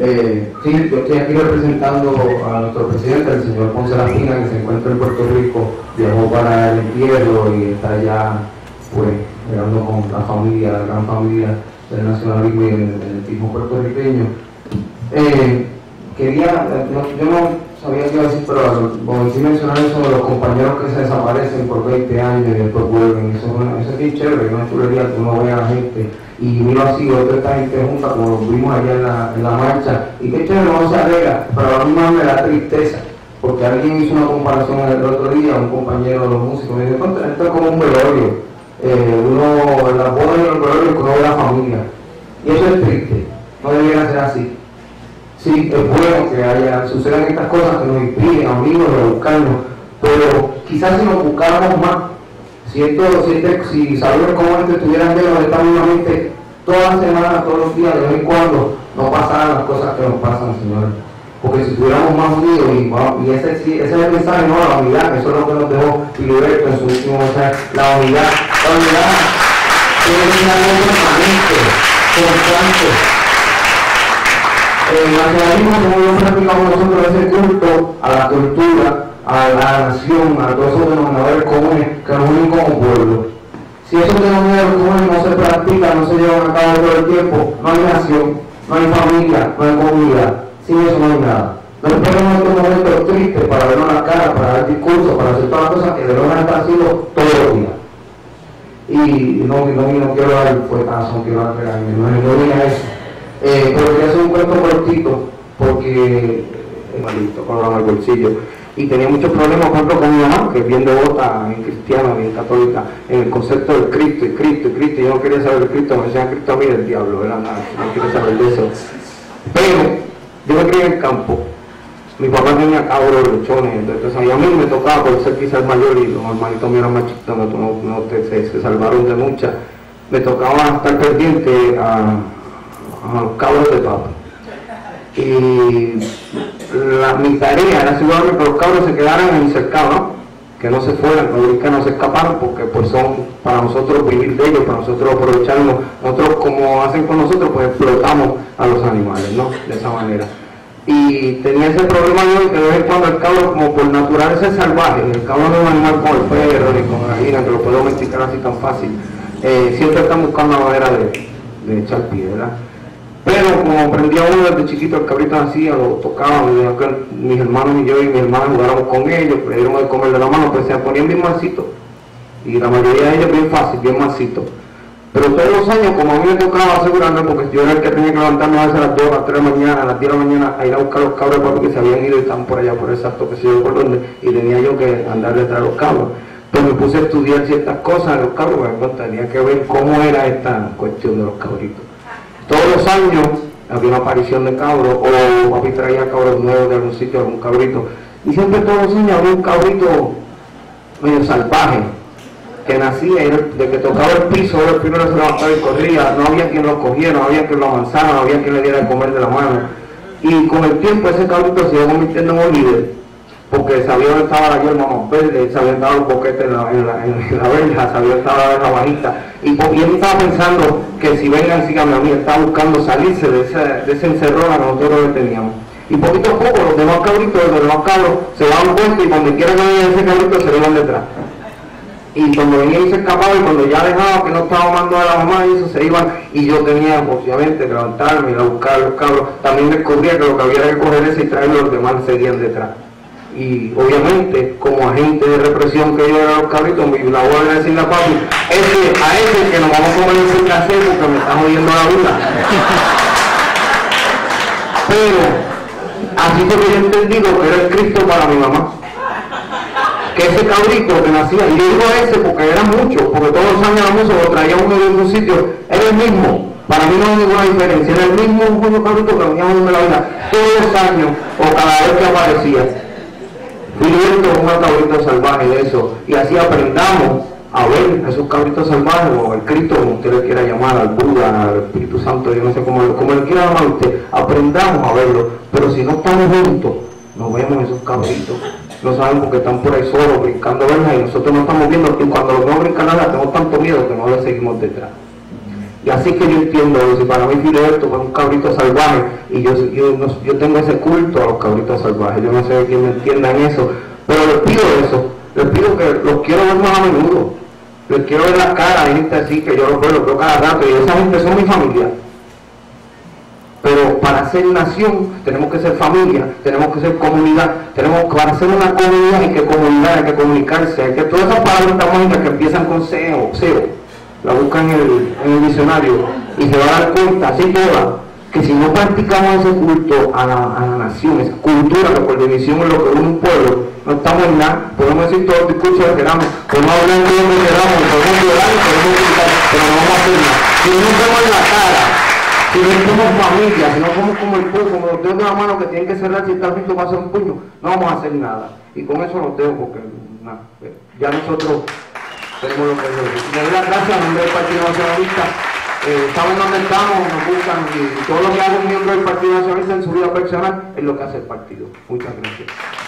Eh, sí, yo estoy aquí representando a nuestro presidente, el señor Ponce Laspina, que se encuentra en Puerto Rico, viajó para el entierro y está allá, pues, llegando con la familia, la gran familia del nacionalismo y el, el puertorriqueño. Eh, quería, yo no sabía qué iba a decir, pero como sí mencionar eso de los compañeros que se desaparecen por 20 años y después vuelven, eso, eso es bien chévere, una chulería que uno vea a la gente y miro así, otra esta gente junta como lo vimos allá en la, en la marcha, y qué chévere, no se alegra, pero a mí más me da tristeza, porque alguien hizo una comparación el otro día, un compañero de los músicos, me dijo, esto es como un velorio, eh, uno, en la boda y el velorio, uno ve la familia, y eso es triste, no debería ser así. Sí, es bueno que haya, sucedan estas cosas que nos inspiren a unirnos a buscarnos, pero quizás si nos buscáramos más, si, esto, si, este, si sabemos cómo este estuvieran de esta misma gente todas las semanas, todos los días, de vez en cuando, no pasaran las cosas que nos pasan, Señor. Porque si estuviéramos más unidos, y, y ese, ese, es el mensaje, no, la unidad, eso es lo que nos dejó Filiberto en su último mensaje, la unidad, la unidad que ser algo permanente, constante el nacionalismo, como yo practicamos nosotros, ese culto a la cultura, a la nación, a todos esos denominadores comunes que nos unen como pueblo. Si esos denominadores comunes no se practican, no se llevan a cabo todo el tiempo, no hay nación, no hay familia, no hay comunidad. Sin eso no hay nada. No esperemos estos momentos tristes para vernos la cara, para dar discursos, para hacer todas las cosas que debemos estar haciendo todos los días. Y no, no, no quiero dar el fuetazo, no quiero dar regaño, no, no a eso. Eh, quería hacer un cuento cortito porque es malito, con el bolsillo. Y tenía muchos problemas, por ejemplo, con mi mamá, que es bien devota, bien cristiana, bien católica, en el concepto del Cristo, y Cristo, y Cristo. Yo no quería saber de Cristo, me decían Cristo a mí del diablo, ¿verdad? No, no quiero saber de eso. Pero yo me crié en el campo. Mi papá tenía cabros, lechones, entonces a mí me tocaba por ser quizás mayor y los hermanitos míos eran más chiquitos, no, no, se, se, salvaron de muchas. Me tocaba estar pendiente a a los cabros de papa. Y la, mi tarea era asegurarme que los cabros se quedaran en cercado, que no se fueran, que no se escaparan, porque pues son para nosotros vivir de ellos, para nosotros aprovecharnos, nosotros como hacen con nosotros, pues explotamos a los animales, ¿no? De esa manera. Y tenía ese problema yo que de vez en cuando el cabro, como por naturaleza es salvaje, el cabro no es un animal como el perro ni como la gallina, que lo puedo domesticar así tan fácil, eh, siempre están buscando la manera de, de echar pie, ¿verdad? Pero como aprendía uno desde chiquito, el cabrito hacía, lo tocaba, mis hermanos y yo y mi hermana jugáramos con ellos, le dieron de comer de la mano, pues se ponían bien mancitos. Y la mayoría de ellos bien fácil, bien mancitos. Pero todos los años, como a mí me tocaba asegurarme, porque yo era el que tenía que levantarme a veces a las 2, a las 3 de la mañana, a las 10 de la mañana, a ir a buscar los cabros porque se habían ido y estaban por allá, por exacto que sé yo por dónde, y tenía yo que andar detrás de los cabros. Pues me puse a estudiar ciertas cosas de los cabros, porque tenía que ver cómo era esta cuestión de los cabritos. Todos los años había una aparición de cabros o papi traía cabros nuevos de algún sitio, algún cabrito. Y siempre todos los años había un cabrito medio salvaje que nacía y de que tocaba el piso, el primero se levantaba y corría, no había quien lo cogiera, no había quien lo avanzara, no había quien le diera de comer de la mano. Y con el tiempo ese cabrito se iba convirtiendo en un líder porque sabía dónde estaba la yerma más verde, sabía dónde estaba el boquete en la, en la, en la verja, sabía dónde estaba la bajita. Y, él estaba pensando que si vengan, síganme a mí, estaba buscando salirse de ese, de ese que nosotros le teníamos. Y poquito a poco los demás cabritos, los demás cabros, se daban cuenta y cuando quieran venir ese cabrito se iban detrás. Y cuando venía y se escapaba y cuando ya dejaba que no estaba amando a la mamá y eso se iban y yo tenía obviamente que levantarme, ir a buscar a los cabros, también descubría que lo que había que coger ese y traerlo los demás seguían detrás y obviamente como agente de represión que yo era los cabritos, mi labor era decirle a papi, ese, a ese que nos vamos a comer ese café porque me está jodiendo la vida. Pero así fue que yo entendí lo que era el Cristo para mi mamá. Que ese cabrito que nacía, y yo digo ese porque era mucho, porque todos los años la música lo traía uno de un sitio, era el mismo. Para mí no hay ninguna diferencia, era el mismo cabrito que venía a la vida todos los años o cada vez que aparecía viviendo un cabrito salvaje de eso. Y así aprendamos a ver a esos cabritos salvajes o al Cristo, como usted le quiera llamar, al Buda, al Espíritu Santo, yo no sé cómo, cómo le quiera llamar usted, aprendamos a verlo, pero si no estamos juntos, no vemos esos cabritos, no sabemos porque están por ahí solos brincando verlas y nosotros no estamos viendo, y cuando los vemos brincar nada tenemos tanto miedo que no le seguimos detrás. Y así que yo entiendo eso. Para mí Filiberto fue un cabrito salvaje. Y yo, yo, yo tengo ese culto a los cabritos salvajes. Yo no sé quién me entienda en eso. Pero les pido eso. Les pido que los quiero ver más a menudo. Les quiero ver la cara. Hay gente así que yo los veo, los veo cada rato. Y esa gente son mi familia. Pero para ser nación tenemos que ser familia, tenemos que ser comunidad, tenemos para ser una comunidad hay que comunicar, hay que comunicarse, hay que todas esas palabras mágicas que empiezan con SEO, SEO, la buscan en el, en el diccionario y se va a dar cuenta, así toda, que si no practicamos ese culto a la, a la nación, esa cultura que por es lo que es un pueblo, no estamos en nada, podemos decir todos los discursos que queramos, podemos hablar en lo que queramos, podemos llorar, podemos gritar, pero no vamos a hacer nada. Si no en la cara si no somos familia, si no somos como el pueblo, como los dedos de la mano que tienen que cerrar si está listo para hacer un puño, no vamos a hacer nada. Y con eso los dejo porque ya nosotros tenemos lo que decir. Gracias nombre del Partido Nacionalista. Eh, saben dónde estamos, nos buscan y todo lo que haga un miembro del Partido Nacionalista en su vida personal es lo que hace el partido. Muchas gracias.